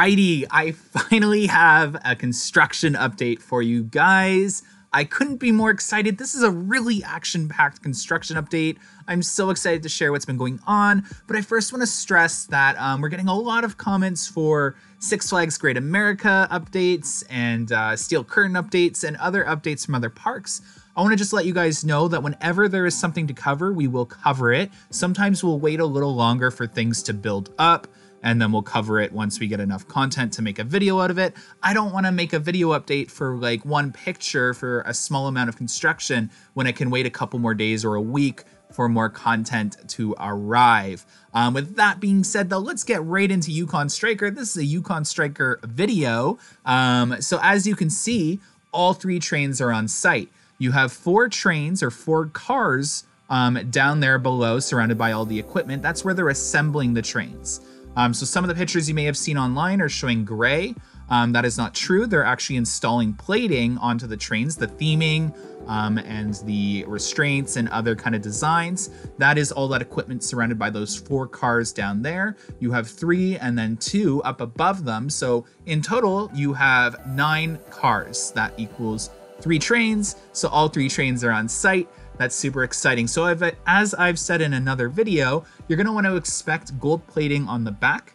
Alrighty, I finally have a construction update for you guys. I couldn't be more excited. This is a really action packed construction update. I'm so excited to share what's been going on. But I first want to stress that um, we're getting a lot of comments for Six Flags Great America updates and uh, Steel Curtain updates and other updates from other parks. I want to just let you guys know that whenever there is something to cover, we will cover it. Sometimes we'll wait a little longer for things to build up and then we'll cover it once we get enough content to make a video out of it. I don't want to make a video update for like one picture for a small amount of construction when I can wait a couple more days or a week for more content to arrive. Um, with that being said, though, let's get right into Yukon Striker. This is a Yukon Striker video. Um, so as you can see, all three trains are on site. You have four trains or four cars um, down there below, surrounded by all the equipment. That's where they're assembling the trains. Um, so some of the pictures you may have seen online are showing gray. Um, that is not true. They're actually installing plating onto the trains, the theming um, and the restraints and other kind of designs. That is all that equipment surrounded by those four cars down there. You have three and then two up above them. So in total, you have nine cars. That equals three trains. So all three trains are on site. That's super exciting. So I've, as I've said in another video, you're gonna wanna expect gold plating on the back.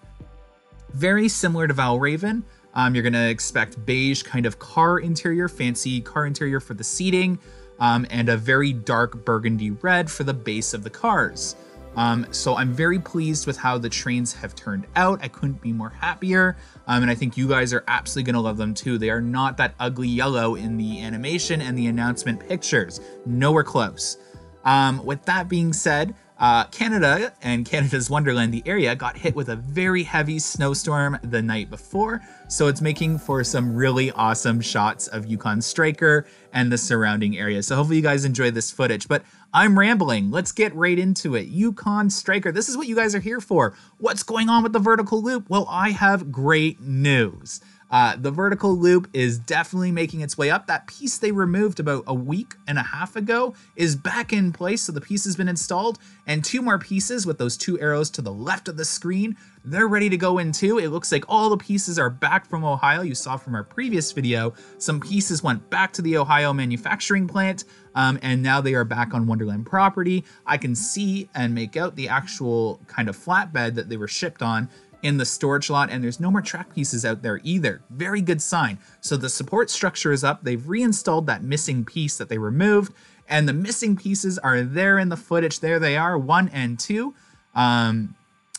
Very similar to Valravn. Um, you're gonna expect beige kind of car interior, fancy car interior for the seating, um, and a very dark burgundy red for the base of the cars. Um, so I'm very pleased with how the trains have turned out. I couldn't be more happier. Um, and I think you guys are absolutely going to love them too. They are not that ugly yellow in the animation and the announcement pictures. Nowhere close. Um, with that being said, uh, Canada and Canada's Wonderland, the area, got hit with a very heavy snowstorm the night before, so it's making for some really awesome shots of Yukon Striker and the surrounding area. So hopefully you guys enjoy this footage, but I'm rambling. Let's get right into it. Yukon Striker, this is what you guys are here for. What's going on with the vertical loop? Well, I have great news. Uh, the vertical loop is definitely making its way up. That piece they removed about a week and a half ago is back in place, so the piece has been installed, and two more pieces with those two arrows to the left of the screen, they're ready to go in too. It looks like all the pieces are back from Ohio. You saw from our previous video, some pieces went back to the Ohio manufacturing plant, um, and now they are back on Wonderland property. I can see and make out the actual kind of flatbed that they were shipped on in the storage lot, and there's no more track pieces out there either. Very good sign. So the support structure is up. They've reinstalled that missing piece that they removed, and the missing pieces are there in the footage. There they are, one and two. Um,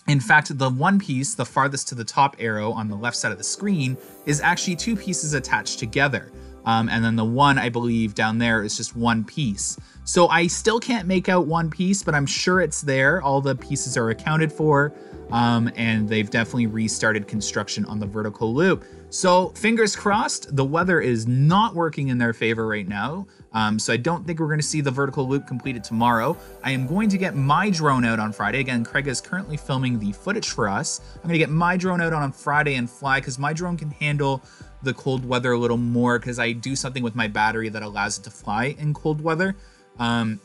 in fact, the one piece, the farthest to the top arrow on the left side of the screen, is actually two pieces attached together. Um, and then the one, I believe, down there is just one piece. So I still can't make out one piece, but I'm sure it's there. All the pieces are accounted for um, and they've definitely restarted construction on the vertical loop. So fingers crossed, the weather is not working in their favor right now. Um, so I don't think we're going to see the vertical loop completed tomorrow. I am going to get my drone out on Friday. Again, Craig is currently filming the footage for us. I'm going to get my drone out on Friday and fly because my drone can handle the cold weather a little more because I do something with my battery that allows it to fly in cold weather. Um,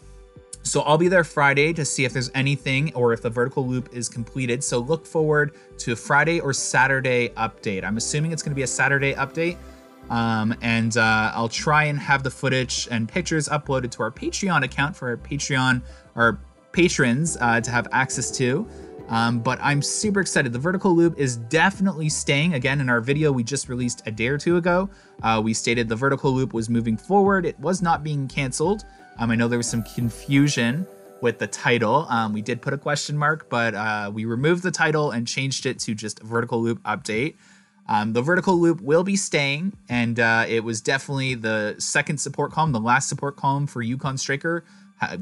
so I'll be there Friday to see if there's anything or if the vertical loop is completed. So look forward to Friday or Saturday update. I'm assuming it's going to be a Saturday update. Um, and uh, I'll try and have the footage and pictures uploaded to our Patreon account for our Patreon our patrons uh, to have access to. Um, but I'm super excited. The vertical loop is definitely staying. Again, in our video we just released a day or two ago, uh, we stated the vertical loop was moving forward. It was not being canceled. Um, I know there was some confusion with the title. Um, we did put a question mark, but uh, we removed the title and changed it to just vertical loop update. Um, the vertical loop will be staying, and uh, it was definitely the second support column, the last support column for Yukon Striker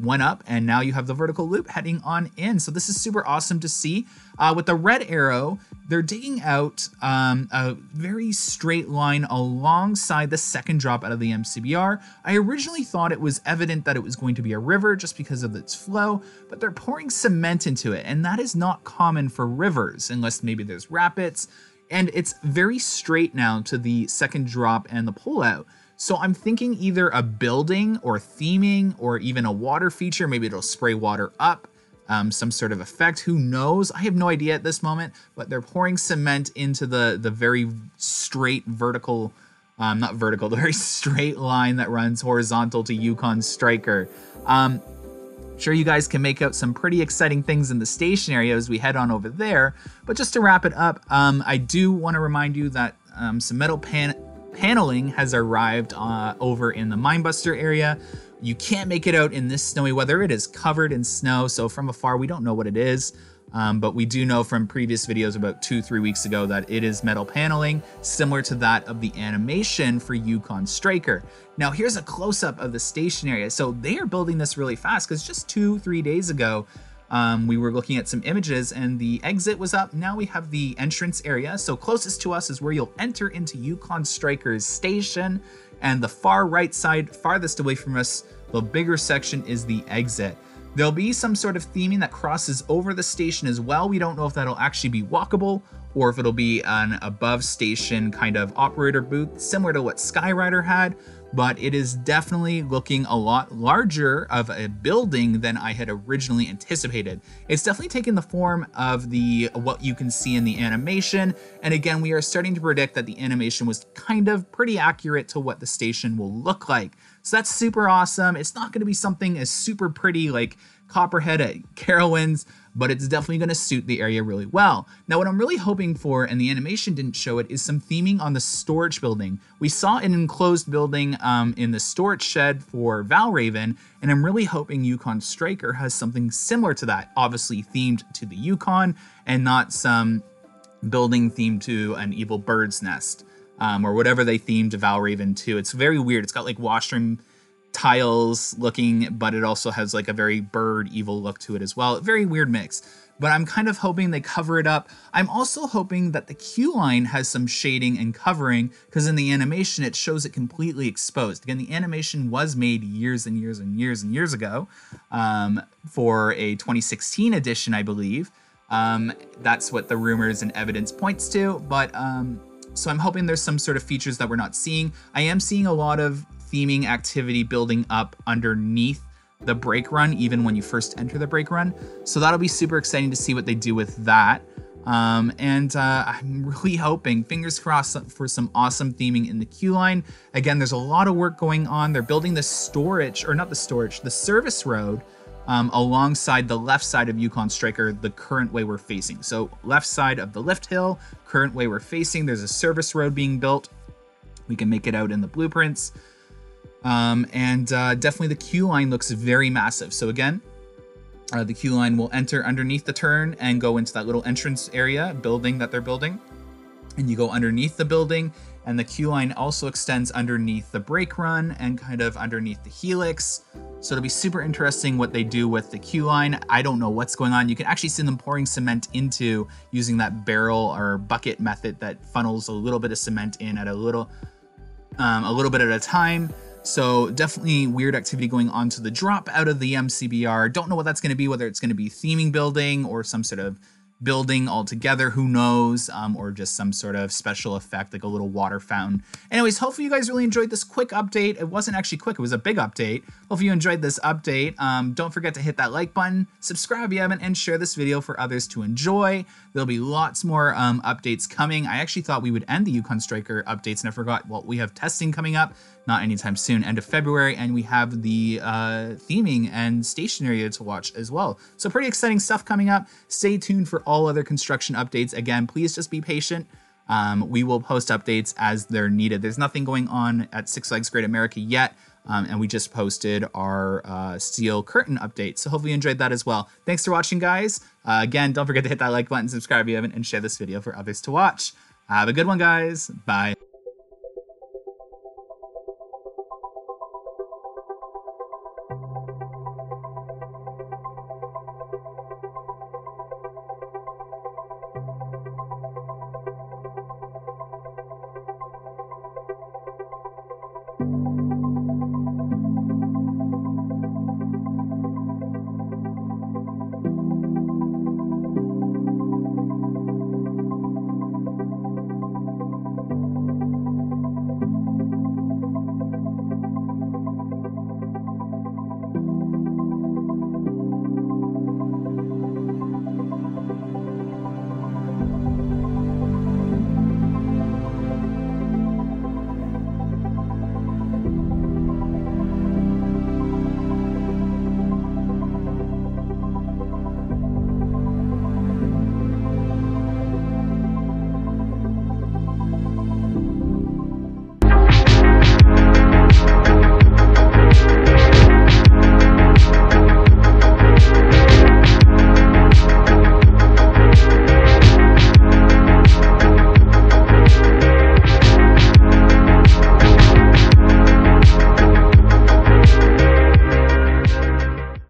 went up and now you have the vertical loop heading on in. So this is super awesome to see. Uh, with the red arrow, they're digging out um, a very straight line alongside the second drop out of the MCBR. I originally thought it was evident that it was going to be a river just because of its flow, but they're pouring cement into it, and that is not common for rivers unless maybe there's rapids. And it's very straight now to the second drop and the pullout. So I'm thinking either a building or theming or even a water feature. Maybe it'll spray water up um, some sort of effect. Who knows? I have no idea at this moment, but they're pouring cement into the, the very straight vertical, um, not vertical, the very straight line that runs horizontal to Yukon Striker. Um, Sure, you guys can make out some pretty exciting things in the station area as we head on over there. But just to wrap it up, um, I do want to remind you that um, some metal pan paneling has arrived uh, over in the Minebuster area. You can't make it out in this snowy weather. It is covered in snow, so from afar we don't know what it is. Um, but we do know from previous videos about two, three weeks ago that it is metal paneling, similar to that of the animation for Yukon Striker. Now here's a close-up of the station area. So they are building this really fast because just two, three days ago, um, we were looking at some images and the exit was up. Now we have the entrance area. So closest to us is where you'll enter into Yukon Striker's station. And the far right side, farthest away from us, the bigger section is the exit. There'll be some sort of theming that crosses over the station as well. We don't know if that'll actually be walkable or if it'll be an above station kind of operator booth, similar to what Skyrider had, but it is definitely looking a lot larger of a building than I had originally anticipated. It's definitely taken the form of the what you can see in the animation, and again, we are starting to predict that the animation was kind of pretty accurate to what the station will look like. So that's super awesome. It's not going to be something as super pretty like Copperhead at Carowinds, but it's definitely going to suit the area really well. Now, what I'm really hoping for, and the animation didn't show it, is some theming on the storage building. We saw an enclosed building um, in the storage shed for Valravn, and I'm really hoping Yukon Striker has something similar to that, obviously themed to the Yukon, and not some building themed to an evil bird's nest. Um, or whatever they themed Valravn to. It's very weird. It's got like washroom tiles looking, but it also has like a very bird evil look to it as well. Very weird mix. But I'm kind of hoping they cover it up. I'm also hoping that the queue line has some shading and covering because in the animation it shows it completely exposed. Again, the animation was made years and years and years and years ago um, for a 2016 edition, I believe. Um, that's what the rumors and evidence points to. But um, so I'm hoping there's some sort of features that we're not seeing. I am seeing a lot of theming activity building up underneath the brake run, even when you first enter the brake run. So that'll be super exciting to see what they do with that. Um, and uh, I'm really hoping, fingers crossed, for some awesome theming in the queue line. Again, there's a lot of work going on. They're building the storage, or not the storage, the service road um, alongside the left side of Yukon Striker, the current way we're facing. So left side of the lift hill, current way we're facing, there's a service road being built. We can make it out in the blueprints. Um, and uh, definitely the queue line looks very massive. So again, uh, the queue line will enter underneath the turn and go into that little entrance area building that they're building. And you go underneath the building and the queue line also extends underneath the brake run and kind of underneath the helix. So it'll be super interesting what they do with the queue line. I don't know what's going on. You can actually see them pouring cement into using that barrel or bucket method that funnels a little bit of cement in at a little, um, a little bit at a time. So definitely weird activity going on to the drop out of the MCBR. Don't know what that's going to be, whether it's going to be theming building or some sort of building altogether, who knows, um, or just some sort of special effect like a little water fountain. Anyways, hopefully you guys really enjoyed this quick update. It wasn't actually quick, it was a big update. Hopefully you enjoyed this update. Um, don't forget to hit that like button, subscribe if you haven't, and share this video for others to enjoy. There'll be lots more um, updates coming. I actually thought we would end the Yukon Striker updates, and I forgot, well, we have testing coming up, not anytime soon, end of February, and we have the uh, theming and station area to watch as well. So pretty exciting stuff coming up. Stay tuned for all other construction updates. Again, please just be patient. Um, we will post updates as they're needed. There's nothing going on at Six Flags Great America yet, um, and we just posted our uh, steel curtain update. So hopefully you enjoyed that as well. Thanks for watching, guys. Uh, again, don't forget to hit that like button, subscribe if you haven't, and share this video for others to watch. Have a good one, guys. Bye.